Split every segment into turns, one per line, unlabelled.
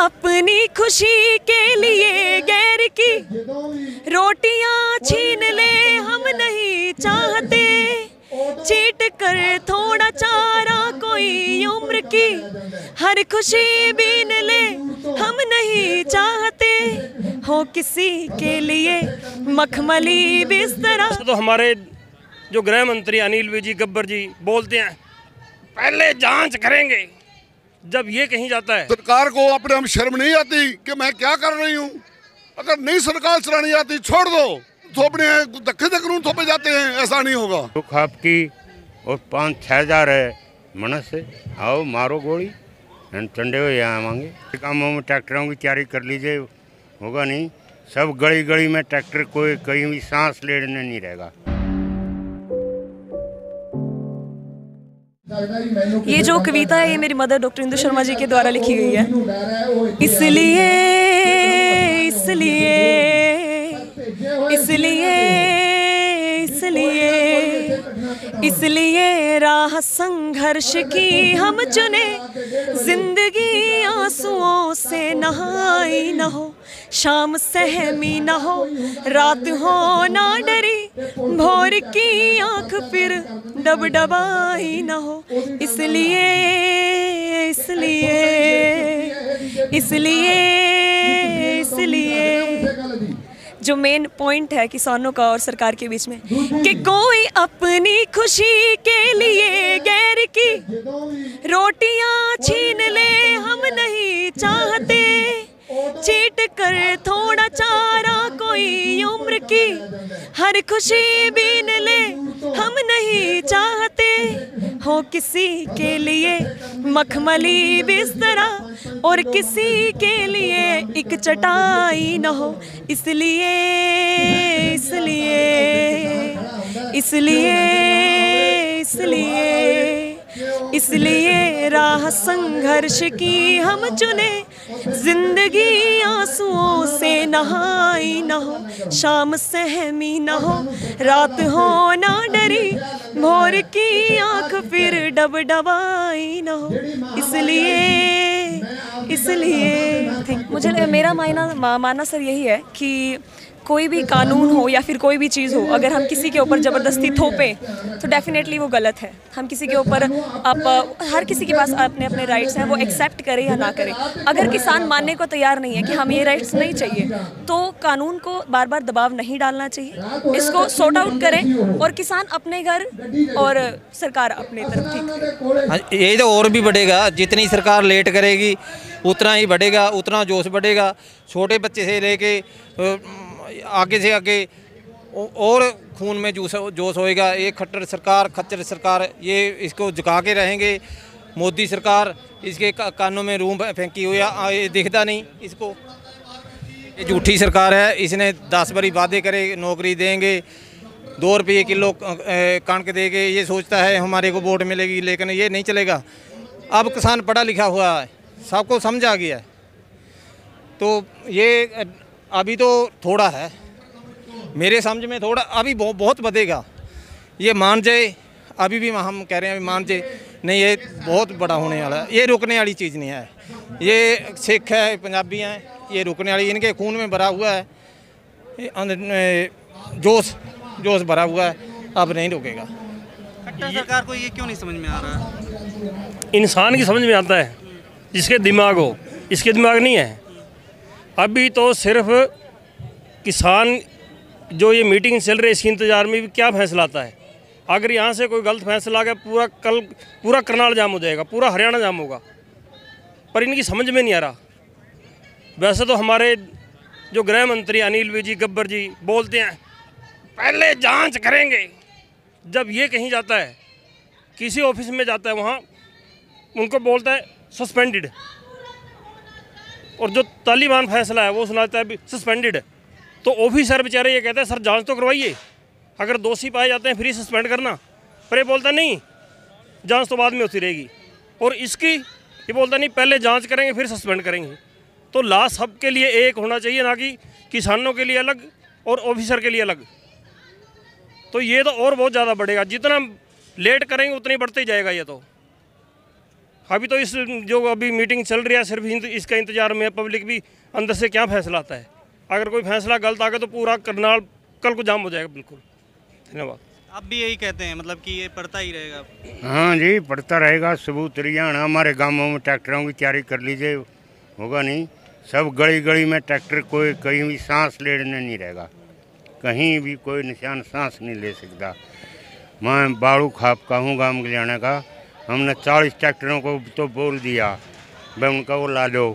अपनी खुशी के लिए गैर की। रोटियाँ छीन ले हम नहीं चाहते। चीट कर थोड़ा चारा कोई उम्र की। हर खुशी बीन ले हम नहीं चाहते। हो किसी के लिए मखमली बिस्तरा।
तो हमारे जो गृह मंत्री अनिल विजी गब्बर जी बोलते हैं, पहले जाँच करेंगे। जब ये कहीं जाता है।
सरकार को अपने हम शर्म नहीं आती कि मैं क्या कर रही हूँ? अगर नहीं सरकार चलानी आती छोड़ दो। थोपने धक्के धक्के रूम थोपे जाते हैं ऐसा नहीं होगा।
दुख आपकी और पाँच छः हज़ार है मनस। से आओ मारो गोली चंडे हुए यहाँ आवांगे। कामों में ट्रैक्टरों की तैयारी कर लीजिए होगा नहीं। सब गली गली में ट्रैक्टर कोई कहीं भी सांस लेने नहीं रहेगा।
ये जो कविता है ये मेरी मदर डॉक्टर इंदु शर्मा जी के द्वारा लिखी गई है इसलिए इसलिए इसलिए इसलिए इसलिए राह संघर्ष की हम चुने ज़िंदगी आंसुओं से नहाई न हो शाम सहमी ना हो, रात हो ना डरी, भोर की आँख फिर डब डबाई न हो। इसलिए इसलिए इसलिए इसलिए। जो मेन पॉइंट है किसानों का और सरकार के बीच में, कि कोई अपनी खुशी के लिए गैर की, रोटियाँ छीन ले हम नहीं चाहते। कर थोड़ा चारा कोई उम्र की। हर खुशी बीन ले, हम नहीं चाहते। हो किसी के लिए मखमली बिस्तरा, और किसी के लिए एक चटाई न हो। इसलिए इसलिए इसलिए इसलिए। इसलिए राह संघर्ष की हम चुने। ज़िंदगी आंसुओं से नहाई न हो, शाम सहमी न हो, रात हो ना डरी, भोर की आँख फिर डब डबाई न हो। इसलिए इसलिए, मुझे, मेरा मायना, मा- मानना सर यही है कि कोई भी कानून हो या फिर कोई भी चीज़ हो अगर हम किसी के ऊपर ज़बरदस्ती थोपें तो डेफिनेटली वो गलत है। हम किसी के ऊपर आप हर किसी के पास अपने अपने राइट्स हैं वो एक्सेप्ट करें या ना करें। अगर किसान मानने को तैयार नहीं है कि हमें ये राइट्स नहीं चाहिए तो कानून को बार बार दबाव नहीं डालना चाहिए। इसको सॉर्ट आउट करें और किसान अपने घर और सरकार अपने तरफ़ ठीक करे।
हाँ, ये तो और भी बढ़ेगा। जितनी सरकार लेट करेगी उतना ही बढ़ेगा उतना जोश बढ़ेगा। छोटे बच्चे से लेके आगे से आगे और खून में जूस जोश होएगा। ये खट्टर सरकार, खच्चर सरकार, ये इसको झुका के रहेंगे। मोदी सरकार इसके कानों में रूम फेंकी हुई है। दिखता नहीं इसको। ये झूठी सरकार है। इसने दस बारी वादे करे, नौकरी देंगे। दो रुपये किलो कणक देंगे। ये सोचता है हमारे को वोट मिलेगी, लेकिन ये नहीं चलेगा। अब किसान पढ़ा लिखा हुआ है। सबको समझ आ गया है। तो ये अभी तो थोड़ा है। मेरे समझ में थोड़ा अभी बहु- बहुत बढ़ेगा ये मान जाए अभी भी हम कह रहे हैं अभी मान जाए नहीं ये बहुत बड़ा होने वाला है। ये रुकने वाली चीज़ नहीं है। ये सिख है पंजाबी हैं ये रुकने वाली इनके खून में भरा हुआ है। ये अंदर, जोश जोश भरा हुआ है। अब नहीं रुकेगा।
सरकार को ये क्यों नहीं समझ में आ रहा है?
इंसान की समझ में आता है। जिसके दिमाग हो इसके दिमाग नहीं है। अभी तो सिर्फ़ किसान जो ये मीटिंग चल रही है, इसके इंतज़ार में भी क्या फैसला आता है? अगर यहाँ से कोई गलत फैसला आ गया, पूरा कल, पूरा करनाल जाम हो जाएगा, पूरा हरियाणा जाम होगा। पर इनकी समझ में नहीं आ रहा। वैसे तो हमारे जो गृह मंत्री अनिल विजी गब्बर जी बोलते हैं, पहले जाँच करेंगे। जब ये कहीं जाता है, किसी ऑफ़िस में जाता है, वहाँ उनको बोलता है, सस्पेंडेड। और जो तालिबान फैसला है, वो सुनाता है सस्पेंडेड है। तो ऑफिसर बेचारे ये कहते हैं, सर, जाँच तो करवाइए। अगर दोषी पाए जाते हैं, फिर सस्पेंड करना। पर ये बोलता नहीं, जाँच तो बाद में होती रहेगी। और इसकी ये बोलता नहीं, पहले जाँच करेंगे, फिर सस्पेंड करेंगे। तो ला सब के लिए एक होना चाहिए ना कि किसानों के लिए अलग और ऑफिसर के लिए अलग। तो ये तो और बहुत ज़्यादा बढ़ेगा। जितना लेट करेंगे, उतना ही बढ़ते ही जाएगा ये तो। अभी तो इस जो अभी मीटिंग चल रही है सिर्फ़ इंत- इसका इंतज़ार में पब्लिक भी अंदर से क्या फैसला आता है। अगर कोई फैसला गलत आ गया तो पूरा करनाल कल को जाम हो जाएगा बिल्कुल। धन्यवाद।
आप भी यही कहते हैं मतलब कि ये पड़ता ही रहेगा।
हाँ जी पड़ता रहेगा सबूत हरियाणा हमारे गाँवों में ट्रैक्टरों की तैयारी कर लीजिए होगा नहीं। सब गली गली में ट्रैक्टर कोई कहीं भी सांस लेने नहीं रहेगा। कहीं भी कोई निशान सांस नहीं ले सकता। मैं बाड़ू खाप का हूँ गाँव गलियाना का। हमने चालीस ट्रैक्टरों को तो बोल दिया भाई उनका वो ला लो।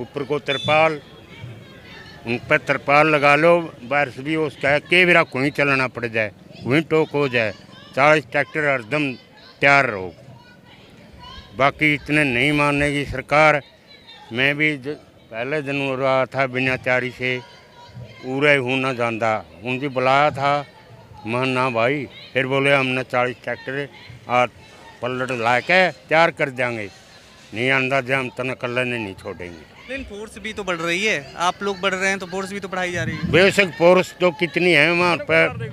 ऊपर को तिरपाल, उन पर तिरपाल लगा लो, बारिश भी उसका है के बेरा कोई चलाना पड़ जाए वहीं टोक हो जाए, चालीस ट्रैक्टर हरदम तैयार रहो। बाकी इतने नहीं मानेगी सरकार, मैं भी पहले दिन हो रहा था बिना तैयारी से पूरे हूँ ना जानता उनकी बुलाया था मैं ना भाई, फिर बोले हमने चालीस ट्रैक्टर और पलट ला के तैयार कर देंगे। नहीं अंदाजे हम तना कल नहीं छोड़ेंगे।
लेकिन फोर्स भी तो बढ़ रही है। आप लोग बढ़ रहे हैं तो फोर्स भी तो बढ़ाई जा रही है।
बेशक फोर्स तो कितनी है वहाँ पर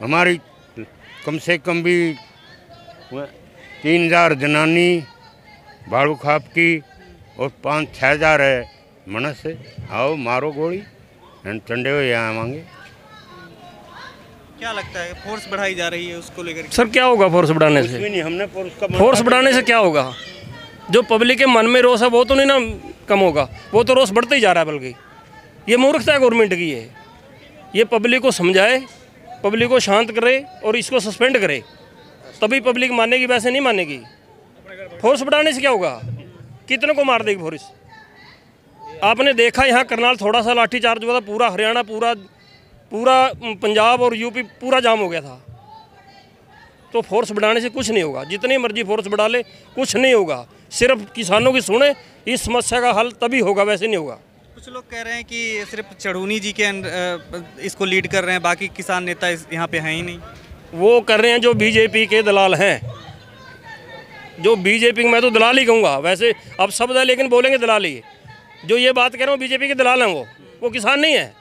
हमारी कम से कम भी तीन हज़ार जनानी भाड़ू खाप की और पाँच छः हज़ार है। मनस आओ मारो गोली एंड चंडे हुए यहाँ आवांगे
क्या लगता है फोर्स बढ़ाई जा रही है उसको लेकर
सर क्या होगा फोर्स बढ़ाने से?
नहीं हमने फोर्स का
फोर्स बढ़ाने से क्या होगा? जो पब्लिक के मन में रोष है वो तो नहीं ना कम होगा। वो तो रोष बढ़ते ही जा रहा है बल्कि। ये मूर्खता है गवर्नमेंट की है ये पब्लिक को समझाए पब्लिक को शांत करे और इसको सस्पेंड करे। तभी पब्लिक मानेगी वैसे नहीं मानेगी। फोर्स बढ़ाने से क्या होगा? कितने को मार देगी फोर्स आपने देखा यहाँ करनाल थोड़ा सा लाठीचार्ज हुआ था पूरा हरियाणा पूरा पूरा पंजाब और यूपी पूरा जाम हो गया था। तो फोर्स बढ़ाने से कुछ नहीं होगा। जितनी मर्ज़ी फोर्स बढ़ा ले कुछ नहीं होगा। सिर्फ़ किसानों की सुने इस समस्या का हल तभी होगा वैसे नहीं होगा।
कुछ लोग कह रहे हैं कि सिर्फ़ चढ़ूनी जी के इसको लीड कर रहे हैं बाकी किसान नेता यहाँ पे हैं ही नहीं।
वो कर रहे हैं जो बीजेपी के दलाल हैं। जो बीजेपी मैं तो दलाल ही कहूँगा वैसे अब शब्द है लेकिन बोलेंगे दलाल ही। जो ये बात कह रहे हो बीजेपी के दलाल हैं वो। वो किसान नहीं है।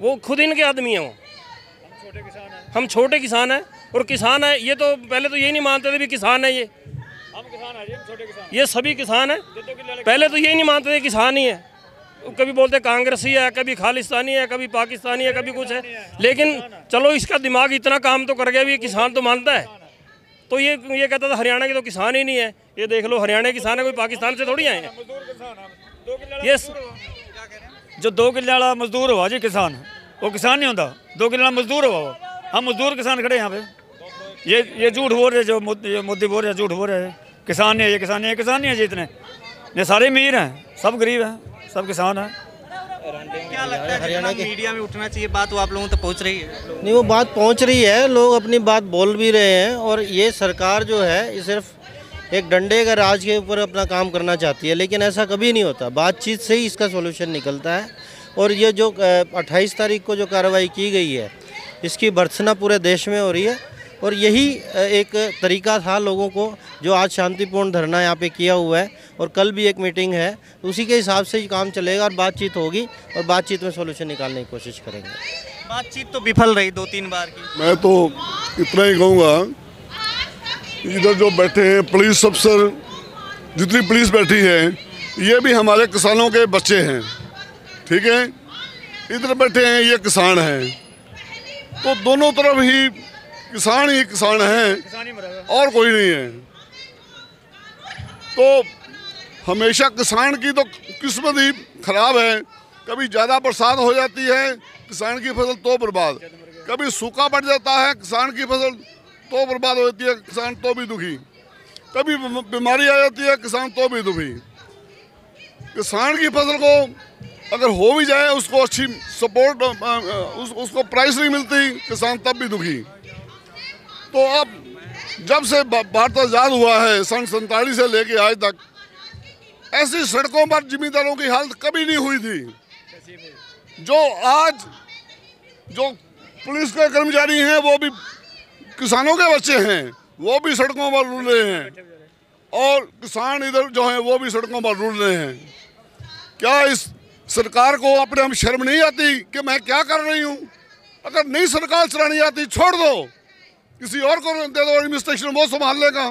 वो खुद इनके आदमी हैं वो। हम छोटे किसान हैं और किसान है ये तो पहले तो यही नहीं मानते थे भी किसान है ये। हम किसान हैं ये सभी किसान हैं। पहले तो यही नहीं मानते थे किसान ही है। कभी बोलते कांग्रेसी है कभी खालिस्तानी है कभी पाकिस्तानी है कभी कुछ है। लेकिन चलो इसका दिमाग इतना काम तो कर गया भी किसान तो मानता है। तो ये ये कहता था हरियाणा के तो किसान ही नहीं है। ये देख लो हरियाणा के किसान है कोई पाकिस्तान से थोड़ी आए हैं। ये
जो दो किले वाला मजदूर हुआ जी किसान वो किसान नहीं होता दो किले वाला मजदूर हुआ वो हम मजदूर किसान खड़े यहाँ पे। ये ये झूठ बोल रहे जो मोदी ये मोदी बोल रहे झूठ बोल रहे किसान नहीं है ये किसान नहीं है किसान नहीं है जी इतने। ये सारे अमीर हैं सब गरीब हैं सब किसान हैं।
क्या लगता है जितना मीडिया में उठना चाहिए बात वो आप लोगों तक पहुँच रही है?
नहीं वो बात पहुँच रही है लोग अपनी बात बोल भी रहे हैं और ये सरकार जो है ये सिर्फ़ एक डंडे का राज के ऊपर अपना काम करना चाहती है लेकिन ऐसा कभी नहीं होता। बातचीत से ही इसका सोल्यूशन निकलता है। और ये जो अट्ठाईस तारीख को जो कार्रवाई की गई है इसकी भर्त्सना पूरे देश में हो रही है। और यही एक तरीका था लोगों को जो आज शांतिपूर्ण धरना यहाँ पे किया हुआ है। और कल भी एक मीटिंग है उसी के हिसाब से ही काम चलेगा और बातचीत होगी और बातचीत में सोल्यूशन निकालने की कोशिश करेंगे।
बातचीत तो विफल रही दो तीन बार की।
मैं तो इतना ही कहूँगा इधर जो बैठे हैं पुलिस अफसर जितनी पुलिस बैठी है, ये भी हमारे किसानों के बच्चे हैं, ठीक है? इधर बैठे हैं, ये किसान हैं। तो दोनों तरफ़ ही किसान ही किसान हैं, और कोई नहीं है। तो हमेशा किसान की तो किस्मत ही खराब है। कभी ज़्यादा बरसात हो जाती है, किसान की फ़सल तो बर्बाद। कभी सूखा पड़ जाता है, किसान की फ़सल तो बर्बाद हो जाती है किसान तो भी दुखी। कभी बीमारी आ जाती है किसान तो भी दुखी। किसान की फ़सल को अगर हो भी जाए उसको अच्छी सपोर्ट उस, उसको प्राइस नहीं मिलती किसान तब भी दुखी। तो अब जब से भारत आज़ाद हुआ है सन सैतालीस से लेके आज तक ऐसी सड़कों पर जिम्मेदारों की हालत कभी नहीं हुई थी जो आज जो पुलिस के कर्मचारी हैं वो भी किसानों के बच्चे हैं, वो भी सड़कों पर रुल रहे हैं। और किसान इधर जो हैं, वो भी सड़कों पर रुल रहे हैं। क्या इस सरकार को अपने हम शर्म नहीं आती कि मैं क्या कर रही हूँ? अगर नई सरकार चलानी आती, छोड़ दो। किसी और को दे दो एडमिनिस्ट्रेशन वो संभाल लेगा।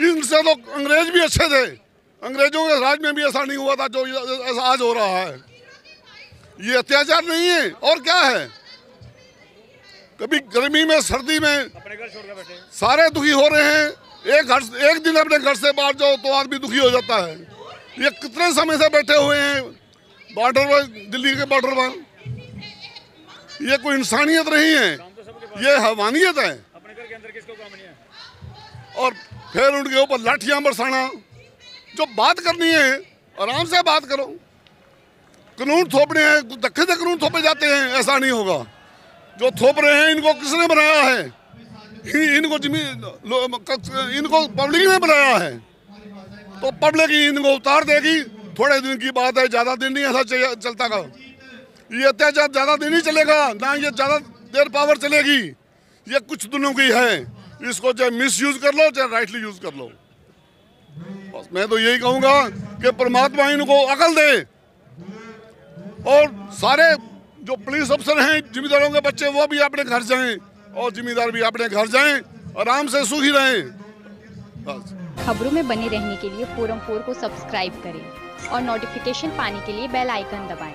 इनसे तो अंग्रेज़ भी अच्छे थे। अंग्रेज़ों के राज में भी ऐसा नहीं हुआ था जो ऐसा आज हो रहा है। ये अत्याचार नहीं है, और क्या है? कभी गर्मी में, सर्दी में, सारे दुखी हो रहे हैं। एक घर एक दिन अपने घर से बाहर जाओ तो आदमी दुखी हो जाता है। ये कितने समय से बैठे हुए हैं बॉर्डर पर दिल्ली के बॉर्डर पर ये कोई इंसानियत नहीं है। ये हवानियत है। और फिर उनके ऊपर लाठियाँ बरसाना। जो बात करनी है, आराम से बात करो। कानून थोपने हैं धक्के से कानून थोपे जाते हैं, ऐसा नहीं होगा। जो थोप रहे हैं, इनको किसने बनाया है? इनको ज़मीन इनको पब्लिक ने बनाया है। तो पब्लिक ही इनको उतार देगी। थोड़े दिन की बात है, ज़्यादा दिन नहीं ऐसा चलता का। ये अत्याचार ज़्यादा दिन नहीं चलेगा, ना ये ज़्यादा देर पावर चलेगी। ये कुछ दिनों की है। इसको चाहे मिस यूज़ कर लो, चाहे राइटली यूज़ कर लो। बस मैं तो यही कहूँगा कि परमात्मा इनको अकल दे। और सारे जो पुलिस अफसर हैं जिम्मेदारों के बच्चे, वो भी अपने घर जाएँ और जिम्मेदार भी अपने घर जाएँ, आराम से सुखी रहें
खबरों में बने रहने के लिए फोरम फोर को सब्सक्राइब करें और नोटिफिकेशन पाने के लिए बेल आइकन दबाएँ।